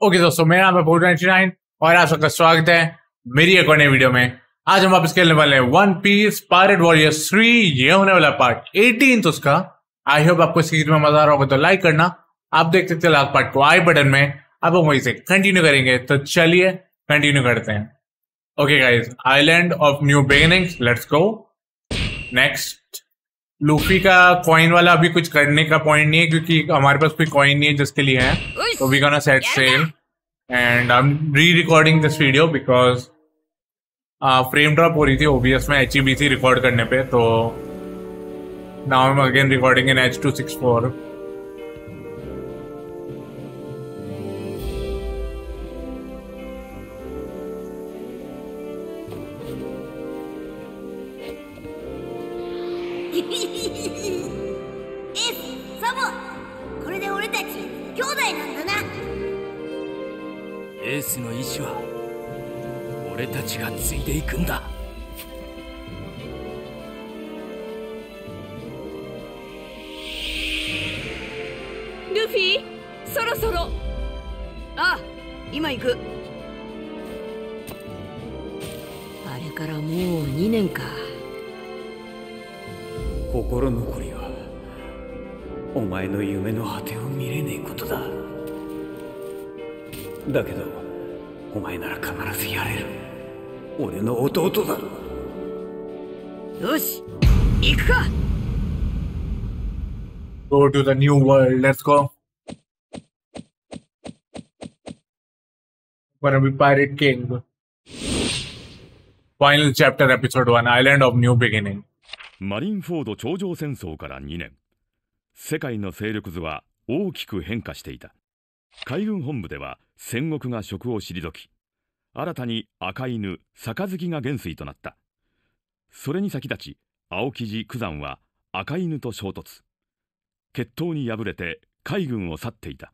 Okay दोस्तों मेरा नाम है फोर नाइन और आप सबका स्वागत है मेरी एक और नई वीडियो में। आज हम वापस खेलने वाले हैं one piece pirate warrior three ये होने वाला पार्ट एटीन उसका आई होप आपको सीरीज़ में मज़ा आ रहा होगा तो लाइक करना। आप देख सकते लास्ट पार्ट को आई बटन में। अब हम वहीं से कंटिन्यू करेंगे। तो चलिए कंटिन्यू करते हैं। Okay guys island of new beginnings let's go next Luffy का कॉइन वाला अभी कुछ करने का पॉइंट नहीं है क्योंकि हमारे पास कोई कॉइन नहीं है जिसके लिए है। तो we gonna set sail and I am re recording this video because frame drop हो रही थी ओबीएस में एच ई बी थी रिकॉर्ड करने पे तो now I'm again recording in H two six four くんだ。ルフィそろそろ。ああ今行く。あれからもう2年か。心残りはお前の夢の果てを見れねえことだ。だけどお前なら必ずやれる俺の弟だよし行くか Go to the new world. Let's go. Gonna be Pirate King. Final chapter, episode 1 Island of New Beginning. マリンフォード頂上戦争から2年世界の勢力図は大きく変化していた海軍本部では戦国が職を退き新たに赤犬杯が元帥となった。それに先立ち青木寺九山は赤犬と衝突。決闘に敗れて海軍を去っていた。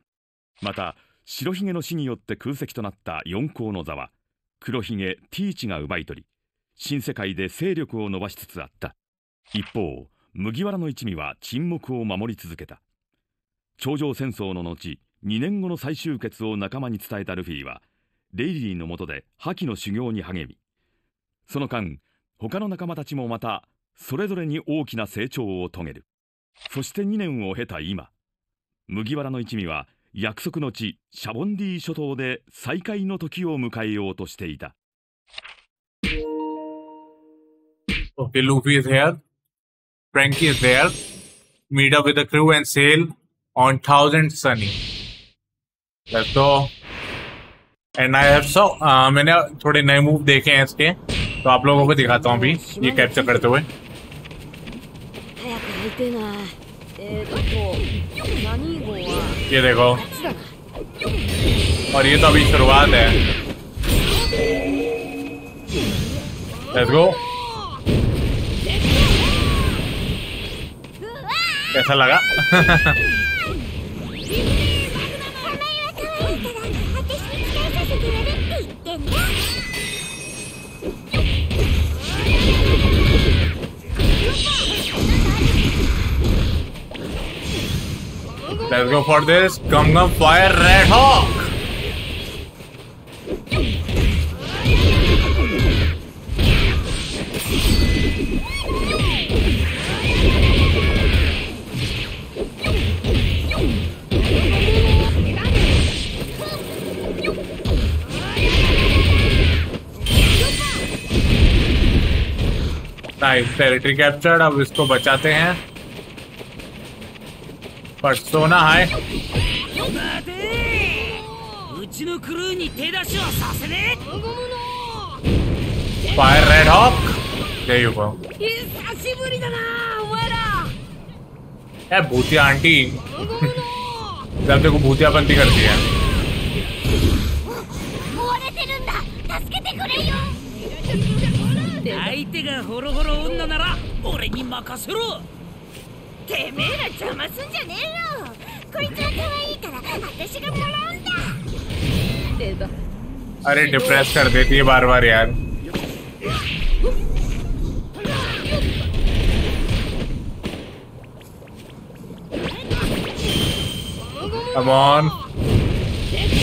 また白ひげの死によって空席となった四皇の座は黒ひげティーチが奪い取り新世界で勢力を伸ばしつつあった。一方麦わらの一味は沈黙を守り続けた。頂上戦争の後2年後の再集結を仲間に伝えたルフィはレイリーの下で覇気の修行に励みその間他の仲間たちもまたそれぞれに大きな成長を遂げるそして2年を経た今麦わらの一味は約束の地シャボンディ諸島で再会の時を迎えようとしていた Okay, Luffy is here. Frankie is there. Meet up with the crew and sail on Thousand Sunny. Let's go. And I have so मैंने थोड़े नए move देखे हैं इसके। तो आप लोगों को दिखाता हूँ अभी ये कैप्चर करते हुए। ये देखो। और ये तो अभी शुरुआत है। लेट्स गो कैसा लगा? Let's go for this. Gum Gum Fire Red Hawk. Nice territory captured. अब इसको बचाते हैं पर सोना है 待てうちのクルーに手出しはさせね fire red hawk there you go 久しぶりだなお前ら ए भूतिया आंटी जब देखो भूतिया बंदी करती है 追われてるんだ助けてくれよえ相手がホロホロ女なら俺に任せろ てめえら邪魔すんじゃねえよこいつは可愛いから私がもらうんだ出た अरे डिप्रेस कर देती है बार बार यार Come on.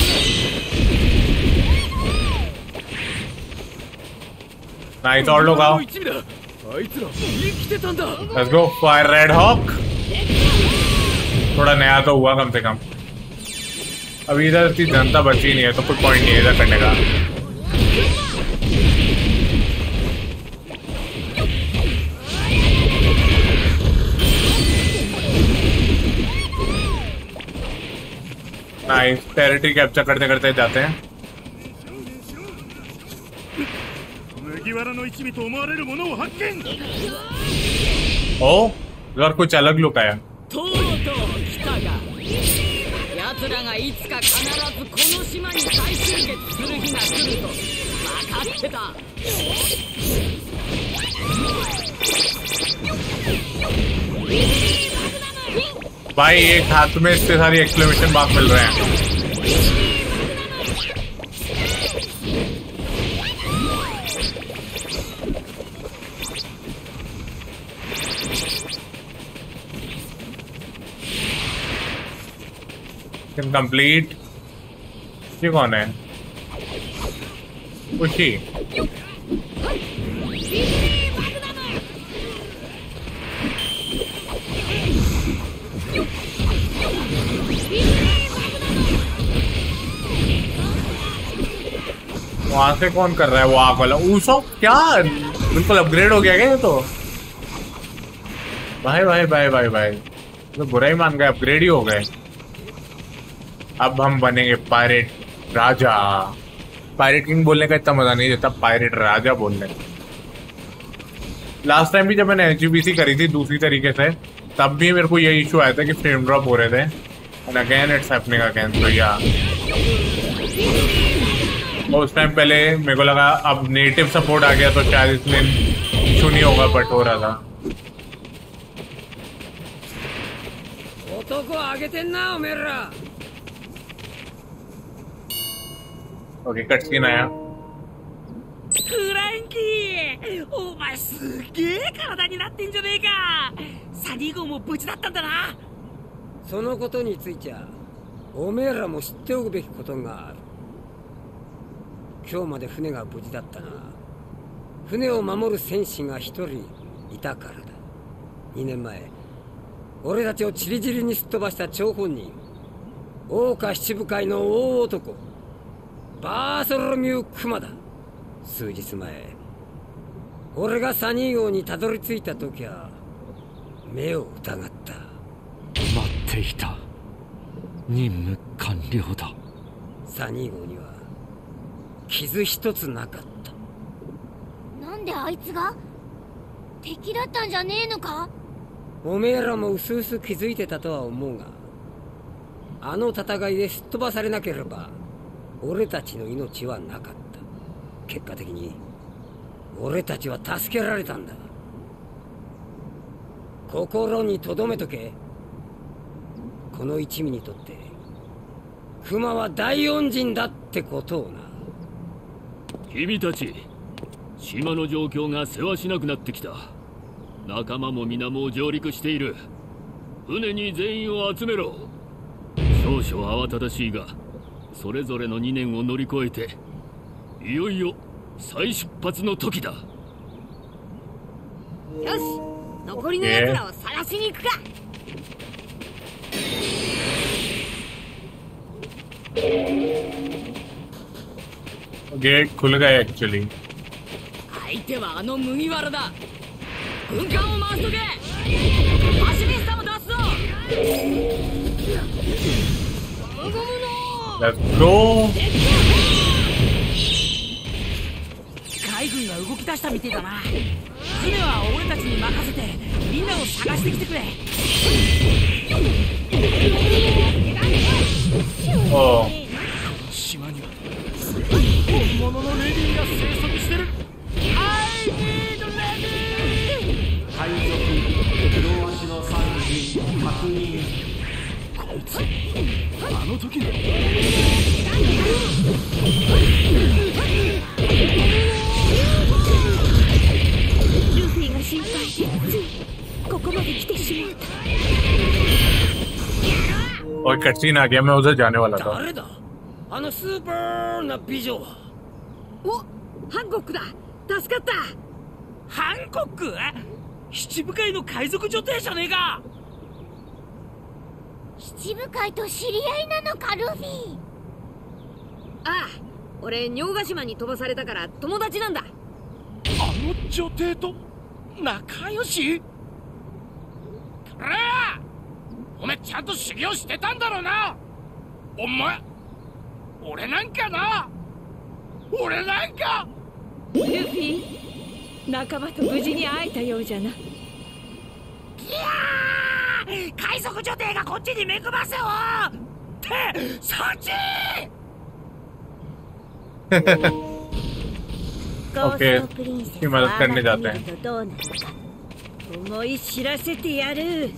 Nice, all look out. Let's go. Fire Red Hawk. थोड़ा नया तो हुआ कम से कम अभी इधर इतनी जनता बची नहीं है तो कोई पॉइंट नहीं है इधर करने का नाइस टेरिटरी कैप्चर करते करते जाते हैं 麦わらの一味と思われるものを発見 ओ इधर कुछ अलग लुक आया とうとう来たが奴らがいつか必ずこの島に再集結する日が来ると分かってた भाई एक हाथ में इतने सारी एक्सक्लेमेशन मार्क मिल रहे हैं कंप्लीट ये कौन है? खुशी वहाँ से कौन कर रहा है वो आग वाला? ऊसो, क्या? बिल्कुल अपग्रेड हो गया क्या ये तो? भाई भाई भाई भाई भाई। तो बुरा ही मान गए अपग्रेड ही हो गए। अब हम बनेंगे पायरेट राजा पायरेट किंग बोलने का इतना मजा नहीं देता पायरेट राजा बोलने लास्ट टाइम भी जब मैंने एच करी थी दूसरी तरीके से तब भी मेरे को ये इशू आया था कि फ्रेम ड्रॉप हो रहे थे and again it's happening again तो या और उस टाइम पहले मेरे को लगा अब नेटिव सपोर्ट आ गया तो शायद इसमें इशू नहीं होगा बट हो रहा था 男上げてんなおめえら ओके कट सीन आया フランキーお前すっげえ体になってんじゃねえかサニー号も無事だったんだなそのことについちゃおめえらも知っておくべきことがある今日まで船が無事だったな船を守る戦士が一人いたからだ2年前俺たちをチリチリにすっ飛ばした張本人桜花七部会の大男 バーソロミュー・クマだ。数日前俺がサニー号にたどり着いた時は目を疑った。待っていた。任務完了だ。サニー号には傷一つなかった。なんであいつが？敵だったんじゃねえのか？おめえらも薄々気づいてたとは思うがあの戦いですっ飛ばされなければ俺たちの命はなかった。結果的に俺たちは助けられたんだ。心に留めとけ。この一味にとって熊は大恩人だってことをな。君たち島の状況が世話しなくなってきた。仲間も皆もう上陸している。船に全員を集めろ。少々慌ただしいがそれぞれの2年を乗り越えていよいよ再出発の時だよし残りの奴らを探しに行くか गेट खुल गए actually 相手はあの麦わらだ軍艦を回しとけハシビスタも出すぞ Let's go! 海軍が動き出したみてえだな。船は俺たちに任せてみんなを探してきてくれ。島には本物のレディーが生息してる。I need レディー海賊足の三人確認こいつあの時のルフィが心配でついここまで来てしまった और कटसीन आ गया मैं उधर जाने वाला था 誰だあのスーパーな美女はおハンコックだ助かったハンコック七部会の海賊女帝じゃねえか 七部会と知り合いなのかルフィ。ああ俺尿ヶ島に飛ばされたから友達なんだ。あの女帝と仲良し？くれお前ちゃんと修行してたんだろうな！お前俺なんかな？俺なんか！ルフィ仲間と無事に会えたようじゃな海賊女帝がこっちに恵ませよってそっち ओके ゴーストプリンセス की मदद करने जाते हैं あなた見るとどうなるか思い知らせてやる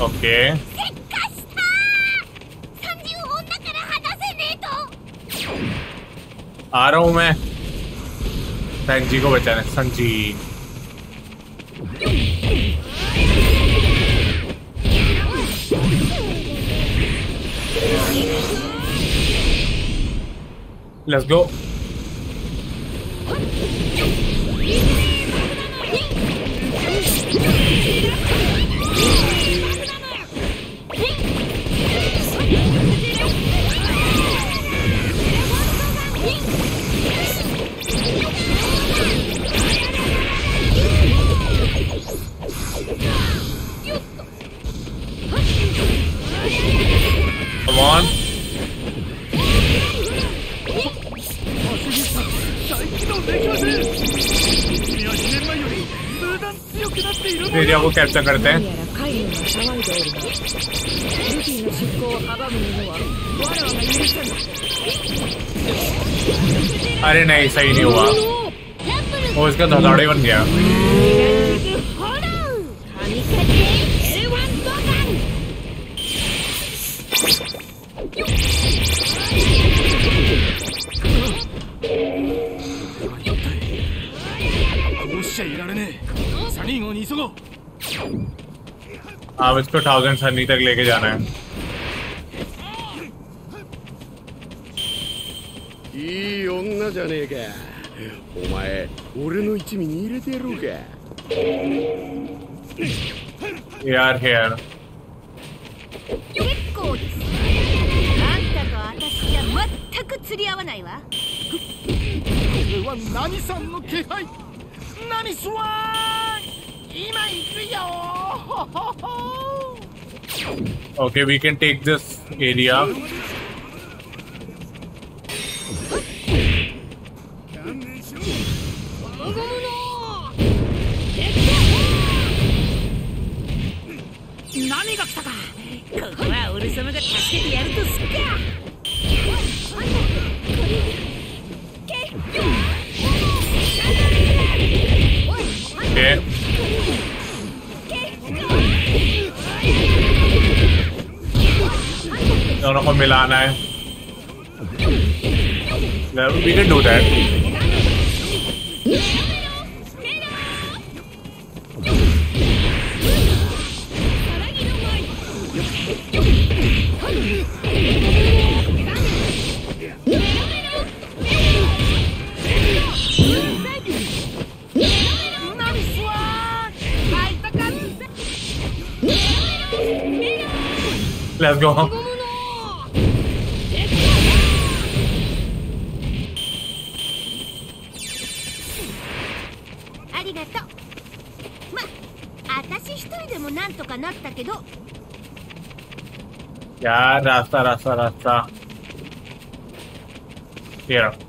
ओके 三十女から離せねえと आ रहा हूँ मैं जी को बचाने संजी लेट्स गो कैप्चर करते। हैं अरे नहीं सही नहीं हुआ। वो इसका धड़ाड़ी बन गया। अब इसको थाउजेंड सनी तक लेके जाना है いい女じゃねえかお前俺の一味に入れてやろうか यार hair 結構ですあんたと私じゃ全く釣り合わないわこれはナミさんの気配ナミスワン い今行くよ Okay, we can take this area. को मिलाना है We can do that. Let's go. यार रास्ता रास्ता रास्ता। ये रहा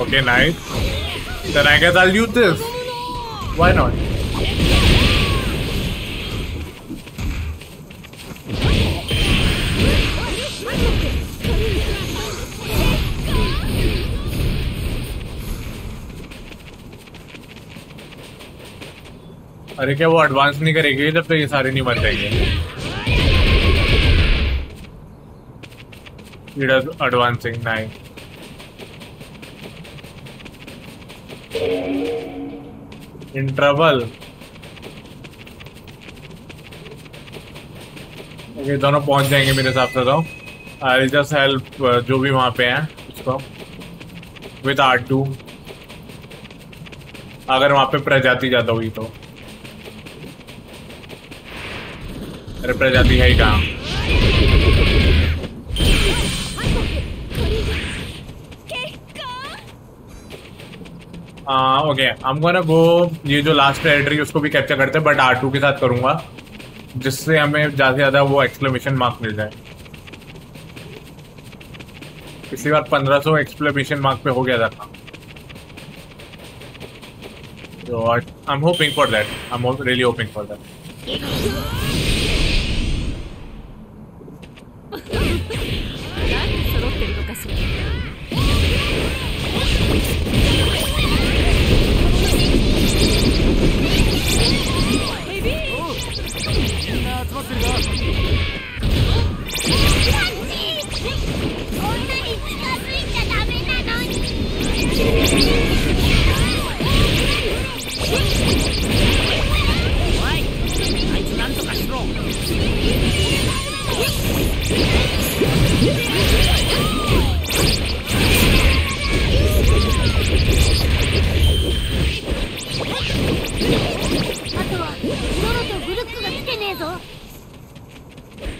Okay, nice. Then I guess I'll use this. Why not? अरे क्या वो एडवांस नहीं करेगी जब तक ये सारे नहीं बन जाएंगे It is In trouble. Okay, दोनों पहुँच जाएँगे मेरे हिसाब से तो। आई जस्ट हेल्प जो भी वहाँ पे हैं उसको विद आर टू अगर वहाँ पे प्रजाति ज़्यादा हुई तो। अरे प्रजाति है ही कहाँ? ओके हम को ना वो ये जो लास्ट टेरिटरी उसको भी कैप्चर करते हैं बट आर टू के साथ करूँगा जिससे हमें ज़्यादा से ज़्यादा वो एक्सक्लेमेशन मार्क मिल जाए पिछली बार 1500 एक्सक्लेमेशन मार्क पे हो गया था So I, I'm hoping for that. I'm really hoping for. みんな集まってるこんなにいちゃダメなのに。おあいつなんとかしろ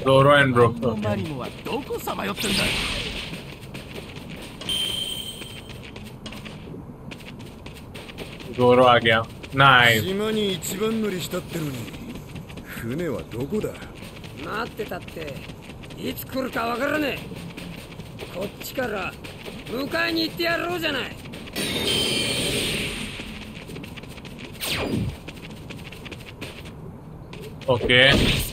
ロロエンロマリモはどこさまよってんだゴロアゲャナイ島に一番乗りしたってのに。船はどこだ？待ってたって。いつ来るかわからねえ。こっちから迎えに行ってやろうじゃない。オッケー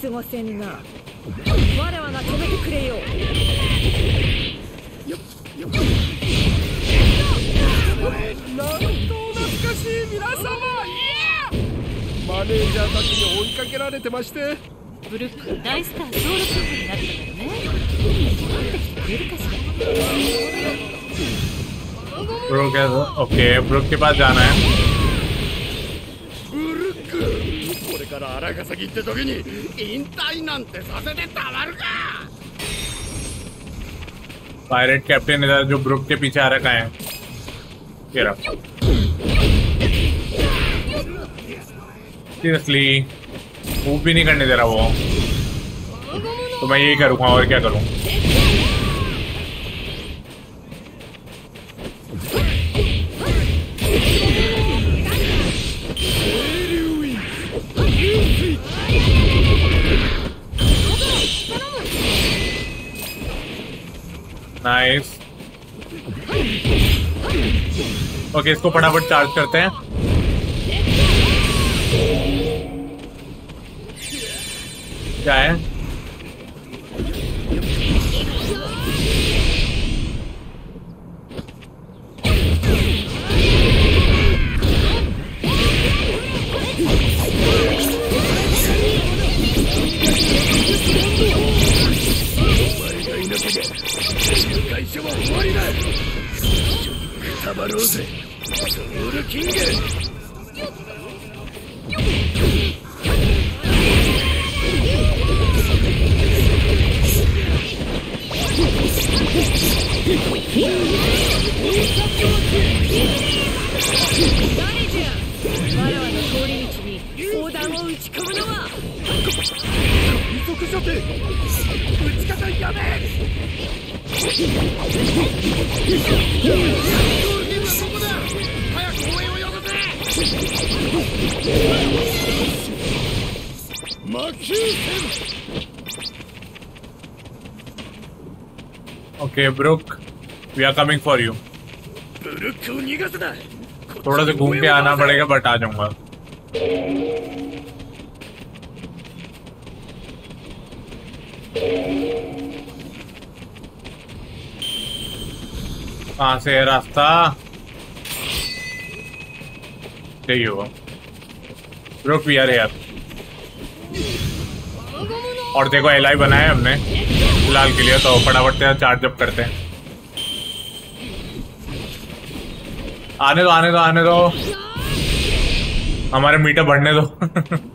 過ごせぬな我らが止めてくれようなんと懐かしい皆様マネージャーたちに追いかけられてましてブルック大スターソウルスープになったからね待ってきてくれるかしら book है ओके ब्रुक के पास जाना है から荒笠木って時に引退なんてさせてたまるか पायरेट कैप्टन इधर जो ब्रुक के पीछे आ रखा है ये रहा सीरियसली मूव भी नहीं करने दे रहा वो तो मैं यही करूँगा और क्या करूँ ओके इसको फटाफट चार्ज करते हैं। क्या है? ブルッ Brook we are coming for you थोड़ा सा घूम के आना पड़ेगा बट आ जाऊँगा। कहा से है रास्ता? सही होगा। रुक भी यार यार और देखो एल आई बनाया हमने। फ़िलहाल के लिए तो फटाफट से चार्ज अप करते हैं। आने दो आने दो आने दो। हमारे मीटर बढ़ने दो।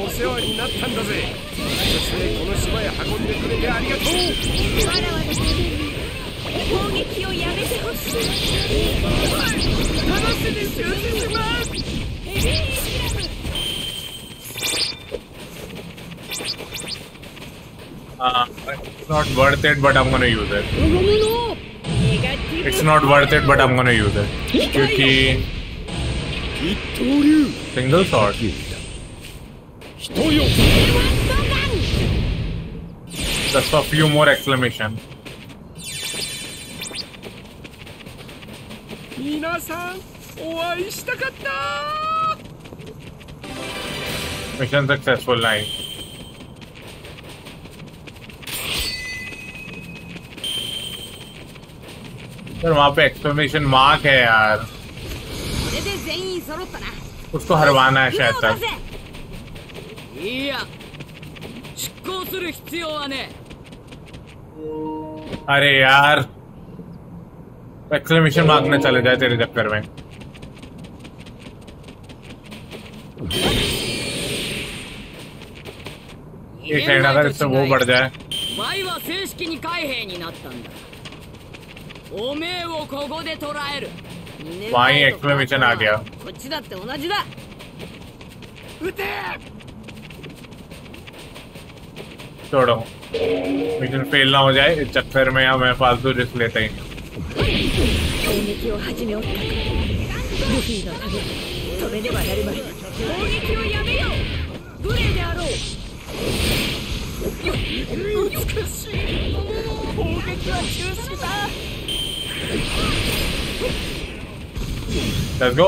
もお世話になったんだぜそしてこの島へ運んでくれてありがとうわらわのために攻撃をやめてほしい話に集中しますヘビー Uh, it's not worth it, but I'm gonna use it. It's not worth it, but I'm gonna use it. Because single shot. Just a few more exclamation. Mission successful, nice. Sir वहाँ पे exclamation mark है यार उसको हरवाना है शायद तक いや出航する必要はね अरे यार एक्सक्लेमेशन मार्क न चले जाए तेरे चक्कर में एक सेकंड अगर इससे वो बढ़ जाए ワイは正式に海兵になったんだおめえをここで捕らえる वहाँ ही एक्सक्लेमेशन आ गया こっちだって同じだ撃て छोड़ो। मिशन फेल ना हो जाए, इस चक्कर में या मैं फालतू रिस्क लेता ही Let's go.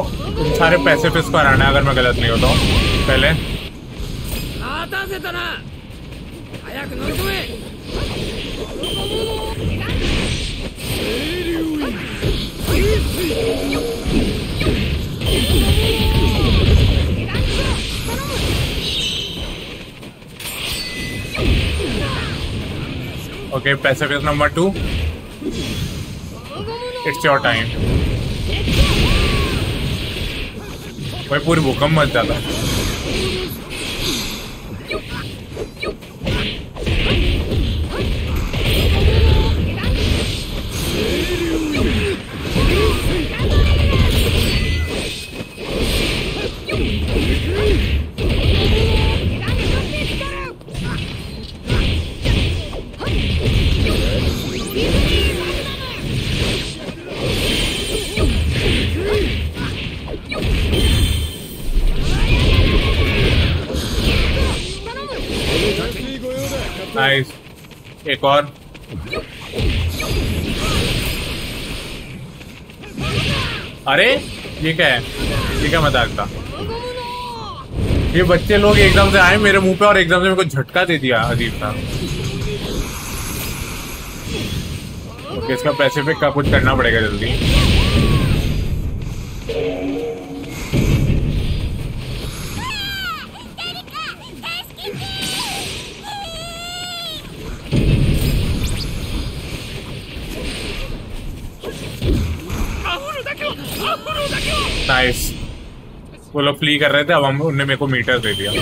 सारे पैसे फिस्क कराना आना अगर मैं गलत नहीं होता हूँ। पहले। 早く乗り込め ओके पैसे फिस number two it's your time भाई पूरी भूकंप मच जाता एक और अरे, ये क्या है? ये क्या मज़ाक था? ये बच्चे लोग एकदम से आए मेरे मुँह पे और एकदम से मेरे को झटका दे दिया, अजीब था। ओके, इसका पैसिफिक का कुछ करना पड़ेगा जल्दी। नाइस वो लोग फ्ली कर रहे थे, अब हम, उनने मेरे को मीटर दे दिया।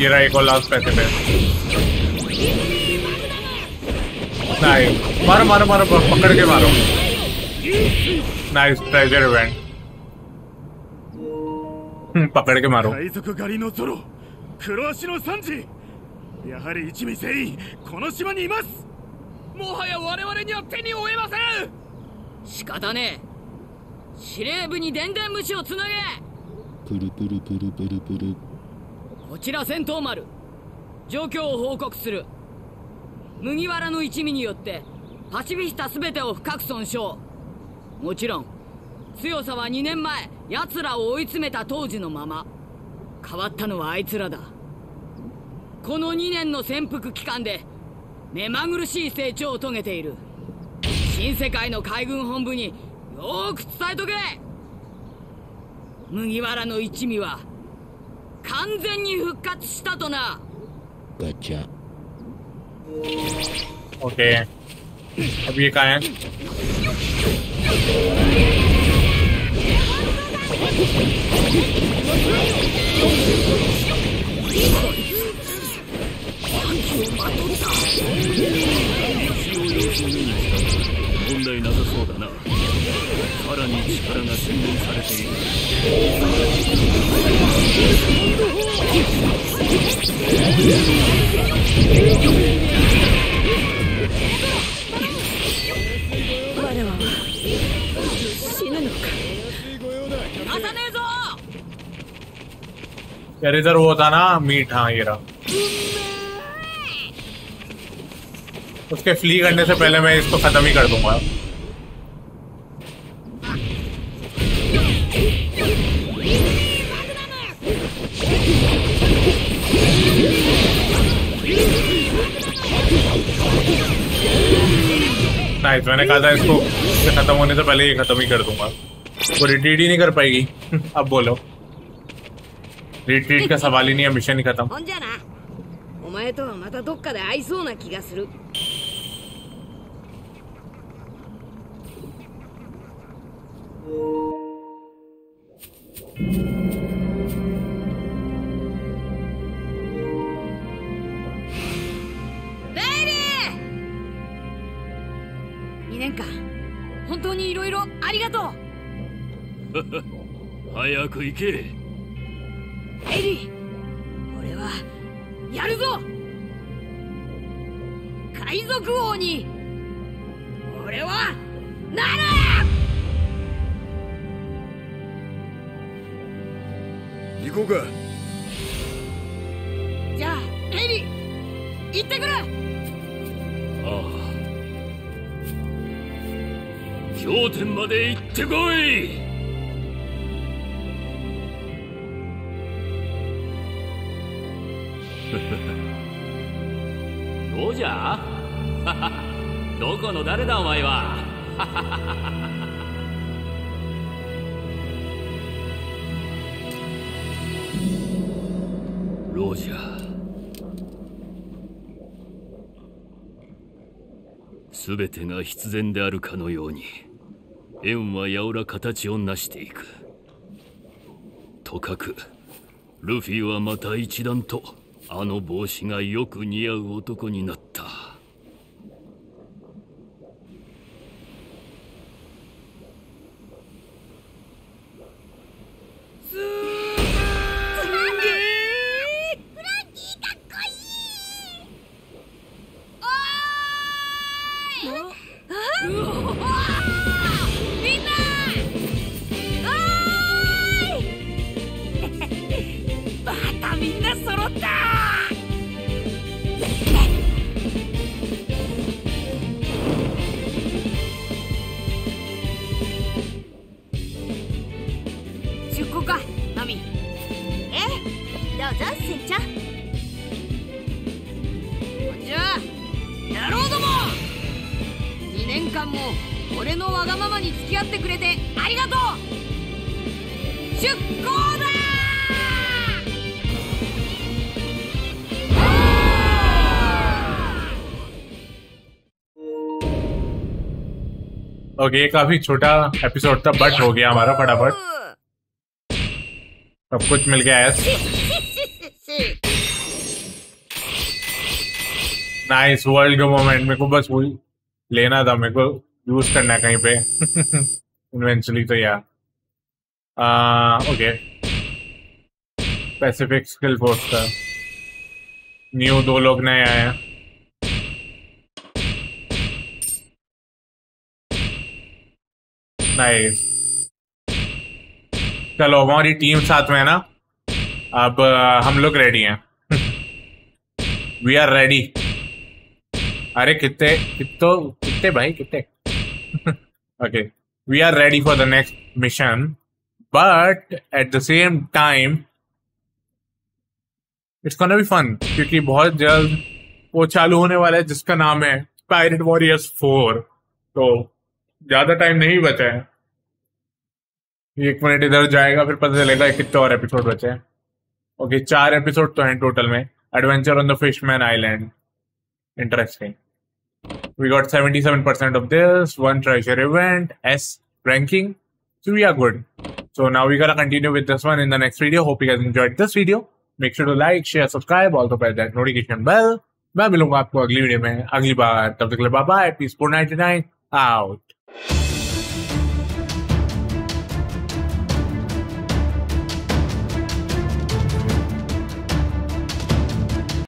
ये रहा एक और लास्ट पैसे पे नाइस मारो मारो मारो पकड़ के मारो नाइस ट्रेजर इवेंट पकड़ के मारो 海賊狩りのゾロ黒足のサンジやはり一味全員この島にいますもはや我々には手に負えません仕方ねえ司令部に電電虫をつなげプルプルプルプルプル こちら戦闘丸。状況を報告する。麦わらの一味によってパシフィスタ全てを深く損傷。もちろん強さは2年前奴らを追い詰めた当時のまま。変わったのはあいつらだ。この2年の潜伏期間で目まぐるしい成長を遂げている。新世界の海軍本部によーく伝えとけ。麦わらの一味は完全に復活したとなガチャ ओके अब ये कहा है – यार इधर वो था ना, मीट हाँ ये रहा। उसके फ्ली करने से पहले मैं इसको खत्म ही कर दूँगा। नाइस मैंने कहा था इसको खत्म होने से पहले ये खत्म ही कर दूँगा। वो रिट्रीट ही नहीं कर पाएगी। अब बोलो। रिट्रीट का सवाल ही नहीं है मिशन ही खत्म ほんじゃなお前とはまたどっかで会いそうな気がする2年間本当にいろいろありがとう早く行けどうじゃ。どこの誰だお前は。ロジャーすべてが必然であるかのように円はやおら形を成していく。とかくルフィはまた一段とあの帽子がよく似合う男になった。ままに付き合ってくれてありがとう出航だ ओके ये काफी छोटा एपिसोड था बट हो गया हमारा फटाफट सब कुछ मिल गया है नाइस वर्ल्ड का मोमेंट मेरे को बस वही लेना था मेरे को यूज़ करना है कहीं पे। इवेंचुअली तो या ओके पैसिफिक स्किल फोर्स का। न्यू दो लोग नए आए हैं। नाइस चलो, हमारी टीम साथ में है ना? अब हम लोग रेडी हैं। वी आर रेडी अरे, कितने कितो कितने भाई, कितने? Okay we are ready for the next mission but at the same time it's gonna be fun क्योंकि बहुत जल्द वो चालू होने वाला है, जिसका नाम है पायरेट वॉरियर्स फोर तो ज़्यादा टाइम नहीं बचा है। एक मिनट इधर जाएगा, फिर पता चलेगा कितने और एपिसोड बचे हैं। ओके चार एपिसोड तो हैं टोटल में। Adventure on the fishman island interesting we got 77% of this one treasure event s ranking so we are good so now we gotta continue with this one in the next video hope you guys enjoyed this video make sure to like share subscribe also press that notification bell मैं मिलूंगा आपको अगली video में अगली बार तब तक के लिए bye bye peace four ninety nine out